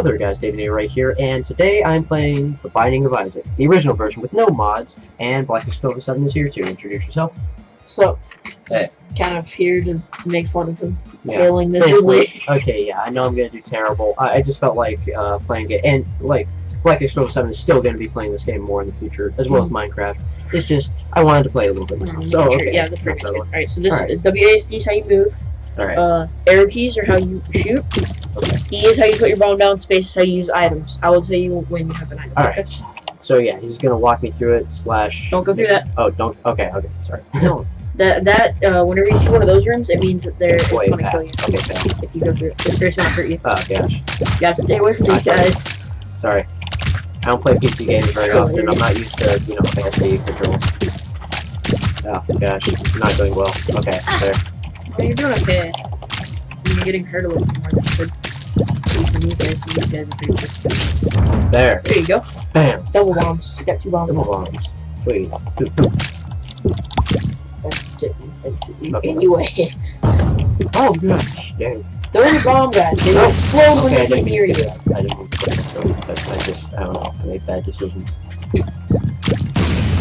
Hello there guys, Davinator right here, and today I'm playing The Binding of Isaac, the original version with no mods, and Black X 1207 is here to introduce yourself. So, Hey. kind of here to make fun of him Yeah. failing miserably. Okay, yeah, I know I'm gonna do terrible. I, I just felt like uh, playing it, and like Black X 1207 is still gonna be playing this game more in the future, as well as Minecraft. It's just, I wanted to play a little bit myself. So, Sure, okay. yeah, the first Another one. one. Alright, so this Alright. WASD is how you move. Alright, Uh, arrow keys are how you shoot. Okay. E is how you put your bomb down. Space is how you use items. I will tell you when you have an item. alright. So yeah, he's gonna walk me through it, slash... Don't go through that. Oh, don't, okay, okay, sorry. No. That that uh, whenever you see one of those rooms, it means that they're it's gonna kill you. Okay, that. If you go through it, it's very gonna hurt you. Oh gosh. You gotta stay away from these guys. Sorry. I don't play PC games very often. I'm not used to, you know, fancy controls. Oh gosh, it's not going well. Okay, there. Oh, you're doing okay. You're getting hurt a little bit more these guys, these are pretty good. There. There you go. Bam. Double bombs. Got two bombs. Double bombs. Wait. Anyway, Oh gosh. Dang. those are bomb guys. They will explode when Okay, I they get near you. I didn't do that. I just I don't know. I made bad decisions.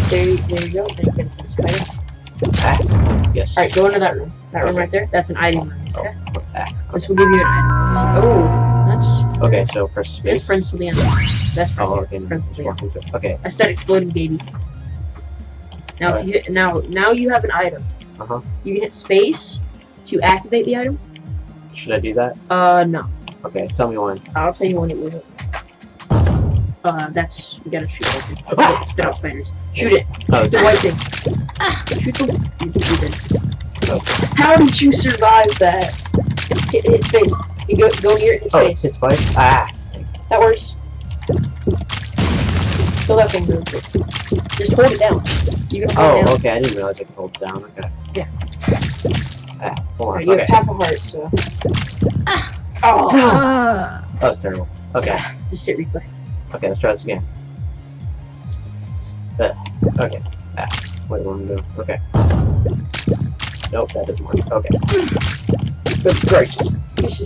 There, you- there you go. You. Ah. Yes. All right, go into that room. That room right there. That's an item room. Okay. Ah. This will give you an item. Oh, Okay, so press space. friends with the. That's. Oh, okay. With the end. walking through. Okay. That's that exploding baby. Now, if you hit, now, now you have an item. Uh huh. You can hit space to activate the item. Should I do that? Uh, no. Okay. Tell me when. I'll tell you when it was. Uh, that's you gotta shoot it. Ah! Spit out spiders. Shoot it. Oh, Shoot the white thing. Shoot the. You can it. How did you survive that? Hit, hit space. You go go near it. Hit Oh, space. his spice. Ah. That works. Kill that thing really quick. Just hold it down. You can hold Oh, it down. okay. I didn't realize I could hold it down. Okay. Yeah. Ah, hold on. Alright, you Okay. have half a heart, so. Ah. Oh, That was terrible. Okay. just hit replay. Okay, let's try this again. Uh, okay. Ah, wait, what am I doing? Okay. Nope, that doesn't work. Okay. Good gracious. Oh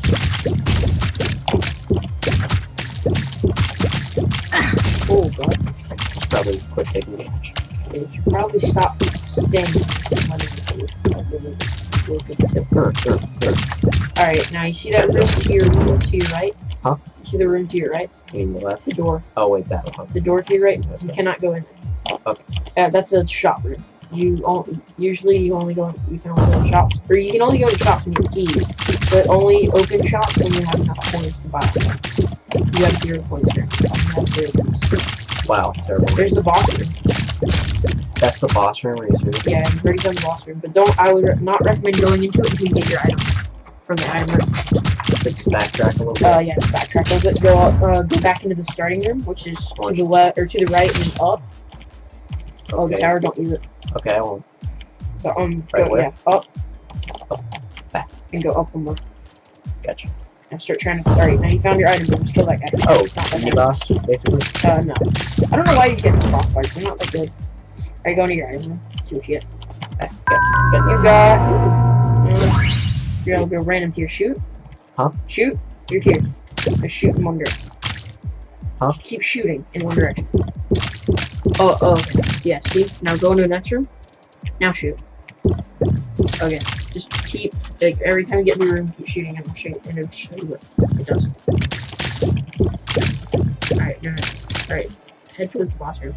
god. It's probably quit taking damage. You should probably stop standing. Alright, now you see that room to your to your right? Huh? You see the room to your right? You mean the left? The door. Oh, wait, that one. The door to your right? You cannot go in. Okay. Uh, that's a shop room. You only, usually you only go you can only go in shops or you can only go in shops when you keys, but only open shops when you have enough coins to buy stuff. You have zero coins here. You have zero coins. Wow, terrible. There's the boss room. That's the boss room where you Yeah, you've already done the boss room, but don't. I would re- not recommend going into it until you get your item from the item room. Let's backtrack a little bit. Uh, yeah, just backtrack a little bit. Go up, uh, go back into the starting room, which is to the left or to the right and then up. Oh, the tower, don't use it. Okay, I won't. But, um, Right go, yeah, up. And go up one more. Gotcha. Now start trying to. Alright, now you found your item room. Just kill that guy. Oh, It's not that boss, basically. Uh, no. I don't know why these guys are boss fights. They're not that good. Alright, go into your item room. See what you get. Gotcha. Gotcha. You got. Uh, you're gonna go random tear. Shoot. Huh? Shoot. Your tear. Just shoot in one direction. Huh? Just keep shooting in one direction. Oh, oh. Yeah, see? Now go into the next room. Now shoot. Okay. Just keep, like, every time you get in the room, keep shooting and shoot, and it'll show you what it does. Alright, no, no. Alright. Head towards the boss room.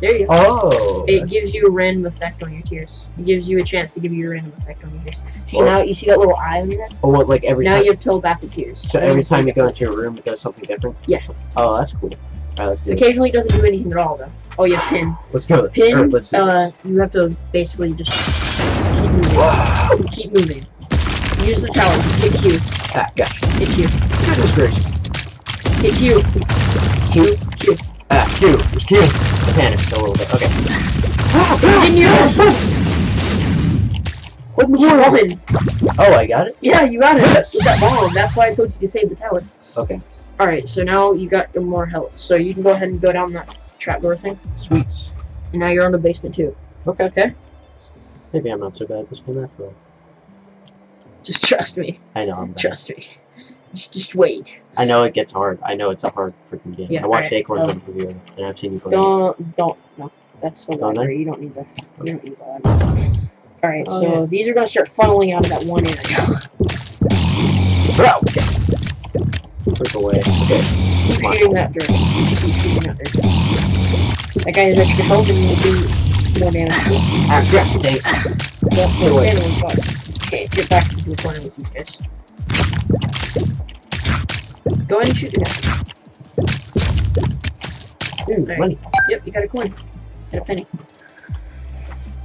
There you go. Oh! It gives you a random effect on your tears. It gives you a chance to give you a random effect on your tears. See Or- now you see that little eye on there? Oh, what, like every now time? you have telepathic tears. So every time you go into your room, it does something different? Yeah. Oh, that's cool. Alright, let's do it. Occasionally it doesn't do anything at all though. Oh yeah, pin. Let's go. Pin, let's uh, you have to basically just keep moving. Wow. Keep moving. Use the tower. Hit Q. Ah, gotcha. Hit Q. Goodness gracious. Hit Q. Q. Q. Ah, Q. There's Q. I panicked a little bit. Okay. Continue. What Keep going. Oh, I got it? Yeah, you got it. Yes. With that bomb. That's why I told you to save the tower. Okay. Alright, so now you got your more health. So you can go ahead and go down that trapdoor thing. Sweets. And now you're on the basement too. Okay. Okay? Maybe I'm not so bad at this game after all. Just trust me. I know I'm bad. Trust me. Just, just wait. I know it gets hard. I know it's a hard freaking game. Yeah, I watched alright, Acorns um, video, and I've seen you play. it. Don't don't no. That's the Don't library. You don't need that. You don't need that. All right, Oh, so yeah. these are gonna start funneling out of that one area. Bro! Okay. Click away. Okay. Keep shooting that direction. Keep shooting that direction. That guy extra health and will do more damage. Dang it. Well, Get away. okay, get back into the corner with these guys. Go ahead and shoot the guy. Ooh, Alright. money. Yep, you got a coin. Got a penny.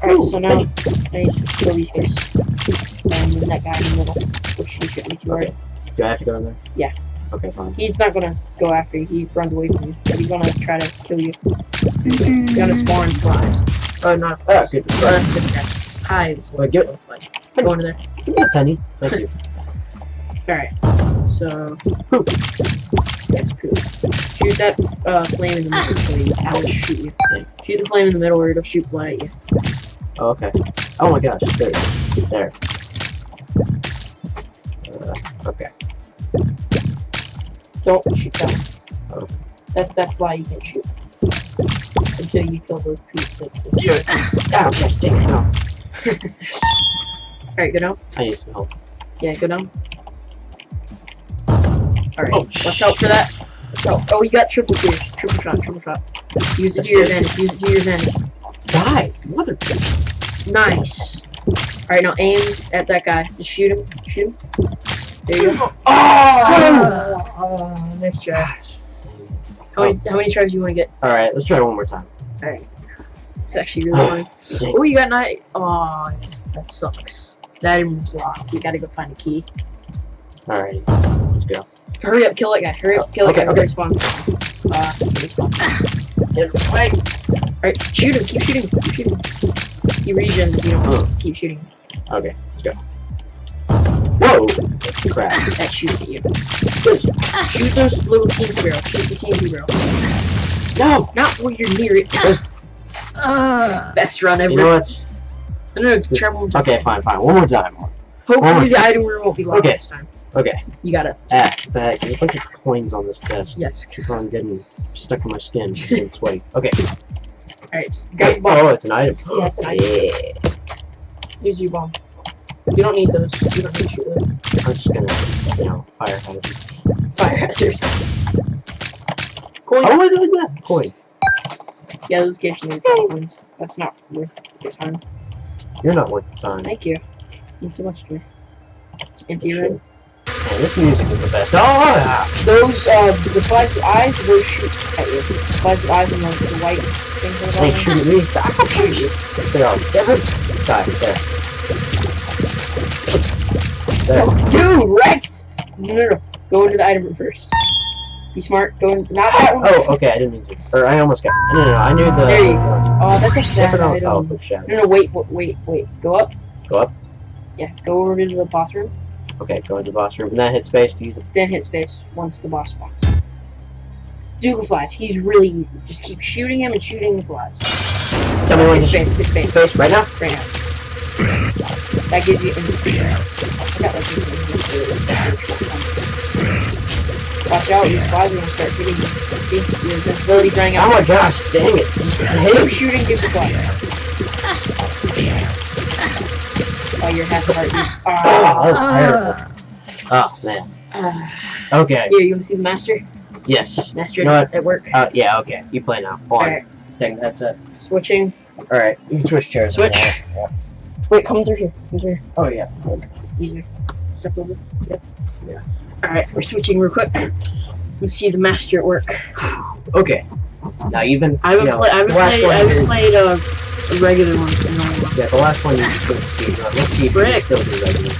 Alright, so now I need to kill these guys. And then that guy in the middle, which shouldn't be too hard. Do I have to go in there? Yeah. Okay, fine. He's not gonna go after you, he runs away from you. But he's gonna try to kill you. He's gonna spawn flies. Oh, not Ah, flies. good. Oh, that's good. That's hives. Wait, give- Go into there. Give me a penny. Thank you. Alright. So. That's cool. Shoot that uh, flame in the middle so you will shoot you. Shoot the flame in the middle or it'll shoot fly at you. Oh, okay. Oh my gosh. There. There. Uh, okay. Don't shoot that. That, that fly you can shoot. Until you kill those creeps. that- Ah, okay. Dang it. No. Alright, go down. I need some help. Yeah, go down. Alright, Oh, watch out for that. Watch out. Oh, you got triple gear. Triple shot, triple shot. Use it to your advantage. Use it to your advantage. Die! Mother. Nice. Alright, now aim at that guy. Just shoot him. Shoot him. There you go. Oh! Oh, nice try. How many, how many tries do you want to get? Alright, let's try one more time. Alright. It's actually really funny. Oh, you got nine. Oh, that sucks. That room's locked. You gotta go find a key. Alright. Let's go. Hurry up, kill that guy. Hurry up, kill that Okay, guy. okay. before. Uh. Get away. Alright, shoot him. Keep shooting. Keep shooting. He regens if you don't Oh. keep shooting. Okay, let's go. Whoa! Crap. That shoots at you. Shoot those little TNT barrels. Shoot the TNT barrel. No! Not when you're near it. There's- Best run ever. You know what's... no, no, travel. Okay, fine, fine. One more time. Hopefully the item room won't be locked Okay. this time. Okay. You got it. Ah, what the heck? There's a bunch of coins on this desk. Yes. Keep on getting stuck in my skin. I'm getting sweaty. Okay. Alright. Got the Oh, it's an item. Yeah, it's an item. Yeah. Use your bomb. You don't need those. You don't need to shoot them. I'm just gonna, you know, fire hazard. Fire hazard. Coin. Oh, wait, wait, wait. Coin. Yeah, those gives me coins. That's not worth your time. You're not worth the time. Thank you. Need so much to empty Sure. room. Man, this music is the best. Oh, ah. Those uh the flags with eyes those shoot at you. The flags with eyes and the, the white things They shoot at me. I can shoot you. They are. different. die. There. Dude, wrecked! No, no, no. Go into the item room first. Be smart. Go in. Not that one. Oh, okay. I didn't mean to. Or I almost got. No, no, no. I knew the. There you go. Oh, that's a sad item. Oh, shadow. No, no, wait, wait, wait, wait. Go up. Go up. Yeah, go over to the boss room. Okay, go into the boss room. And then hit space to use it. Then hit space once the boss spawns. Duke flies. He's really easy. Just keep shooting him and shooting the flies. Tell me when hit space. Hit space. Space right now. Right now. That gives you. I forgot what gives you. Watch out! These flies are gonna start hitting you. See, your invincibility's running Oh my gosh! Dang it! Keep shooting. Give the fly. Oh, you're half heart. Oh, that was terrible. Oh man. Uh, Okay. here, you want to see the master? Yes. Master You know at, work. Uh, yeah. Okay. You play now. Hold on. Alright, Let's take switching. All right. You can switch chairs. Switch. Yeah. Wait, come through here. Come through here. Oh yeah. Easier. Step over. Yep. Yeah. Alright, we're switching real quick. Let's see the master at work. Okay. Now you've. I haven't, you know, play, I haven't played. I haven't is- played uh, a regular one. a. Yeah, the last one just speed run. Let's see if you still do regular.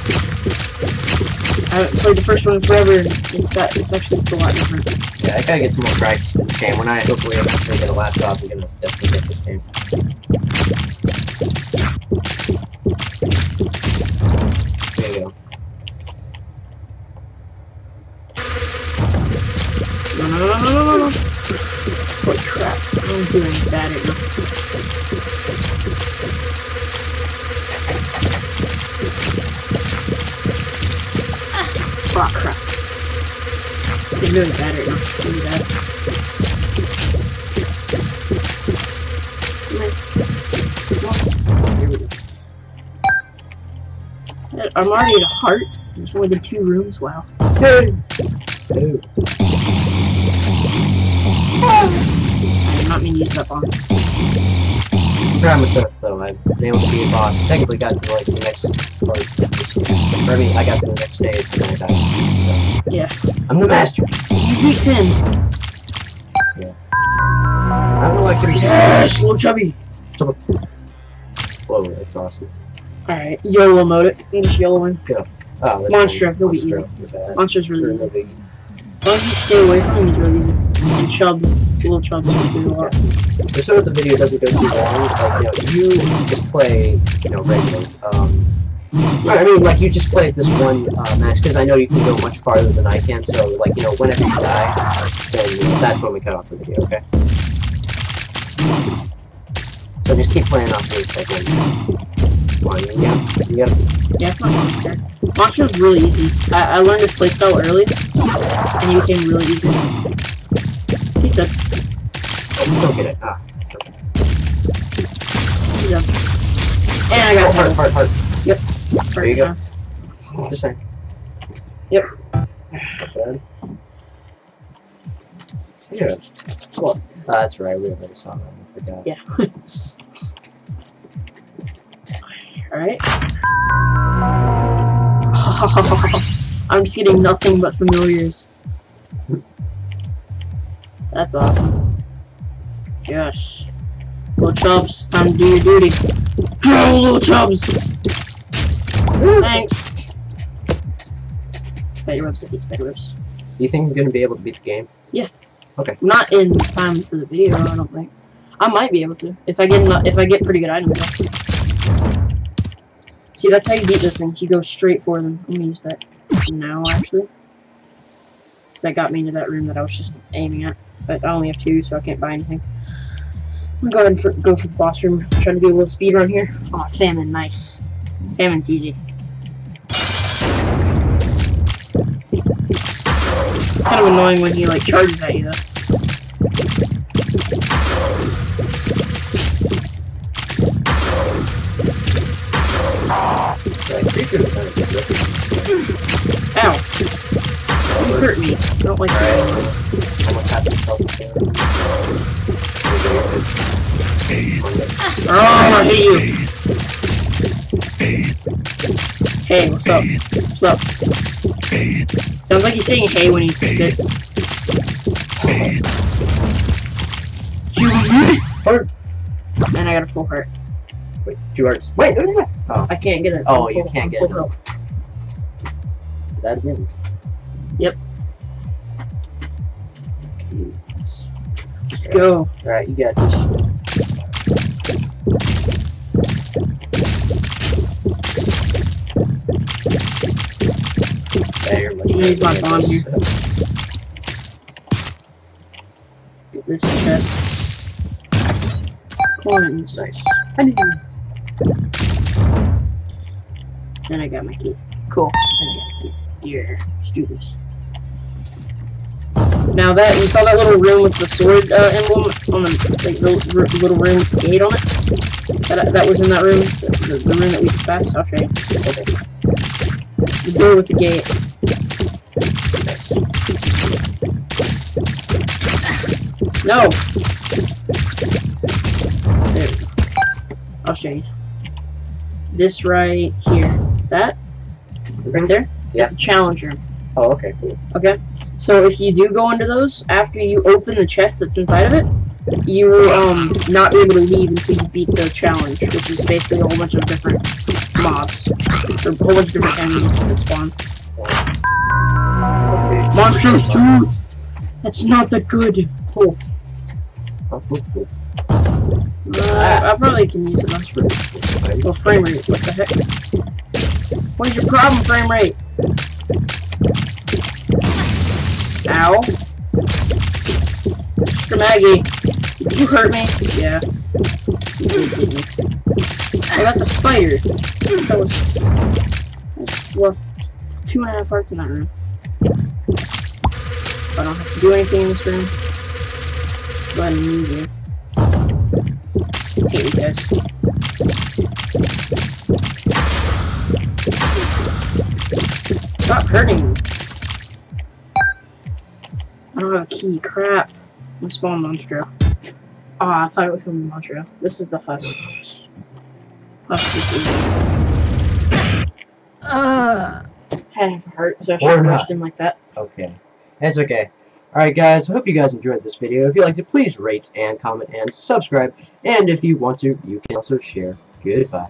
I haven't played the first one forever. It's got. It's actually a lot different. Yeah, I gotta get some more practice in this game. When I hopefully eventually get a laptop, I'm gonna definitely get this game. I'm doing at this. Oh crap! I'm doing right now. Really bad. Come on. Come on. There we go. Uh, I'm already at a heart. There's only been two rooms. Wow. Ooh. I not mean to use that bomb. I'm myself though. I've been able to be a boss. Technically got to like the next part. Or, I mean, I got to the next stage and then I died. So. Yeah. I'm the master. You beat Finn. I don't know like him. Yes, little chubby. Whoa, that's awesome. Alright, YOLO mode it. I'm just YOLOing. Oh, that's Monstro, he'll be easy. Monstro's really easy. As long as you stay away from him, he's really easy. Chub, little Chub, a lot. Just so that the video doesn't go too long, like, you know, you just play, you know, regular. Um, I mean, like, you just play this one uh, match, because I know you can go much farther than I can, so, like, you know, whenever you die, then that's when we cut off the video, okay? So just keep playing off these, when... Come on, you you got, Yeah, it's not Monstro. Monstro's really easy. I, I learned this playstyle early, and it became really easy. He's dead. oh, don't get it. Ah, He's dead. And I oh, got heart, heart, heart. hurt. There you go. now. Just saying. Yep. Not. Yeah. Cool. Uh, that's right, we already saw that. I forgot. Yeah. Alright. I'm just getting nothing but familiars. That's awesome. Yes. Little Chubs, time to do your duty. Go, little Chubs! Thanks. Spider webs, I hate spider webs. Do you think I'm gonna be able to beat the game? Yeah. Okay. Not in time for the video, I don't think. I might be able to if I get if I get pretty good items. though. See, that's how you beat those things. You go straight for them. I'm gonna use that now, actually. That got me into that room that I was just aiming at. But I only have two, so I can't buy anything. I'm gonna go for, go for the boss room. Try to do a little speed run here. Oh, famine, nice. Famine's easy. It's kind of annoying when he like charges at you though. Like, creatures are kind of good. Ow! Hurt me. I don't like that. Alright. Almost had myself there. Oh, I hate you. Hey, what's up? What's up? Sounds like he's saying hey when he spits. You Heart. And I got a full heart. Wait, two hearts. Wait, no, no, no. Oh, I can't get it. Oh, you can't I'm get it. that again. Yep. Let's go. Alright, you got this. You're much Use my bomb here. Get this chest. Coins. Nice. And I got my key. Cool. And I got my key. Yeah, let's do this. Now that you saw that little room with the sword uh, emblem on the like, little, r- little room with the gate on it. That that was in that room. The, the, the room that we just passed. I'll show you. The door with the gate. No. There. I'll show you. This right here. That right there. Yeah. That's a challenge room. Oh, okay, cool. So if you do go into those, after you open the chest that's inside of it, you will um not be able to leave until you beat the challenge, which is basically a whole bunch of different mobs. Or a whole bunch of different enemies that spawn. Monsters too! That's not that good. Oh. Uh, I probably can use it on screen. Oh, frame rate. What the heck? What is your problem, frame rate? Ow. Mr. Maggie, did you hurt me? Yeah. Oh, that's a spider. That was... That was two and a half hearts in that room. I don't have to do anything in this room. Go ahead and move you. Hate these guys. Stop hurting me. I don't have a key. Crap. I'm spawn Monstro. Oh, I thought it was going to be Monstro. This is the husk. Husk Uh, head of heart, so I should have in like that. Okay. That's okay. Alright guys, I hope you guys enjoyed this video. If you liked it, please rate and comment and subscribe. And if you want to, you can also share. Goodbye.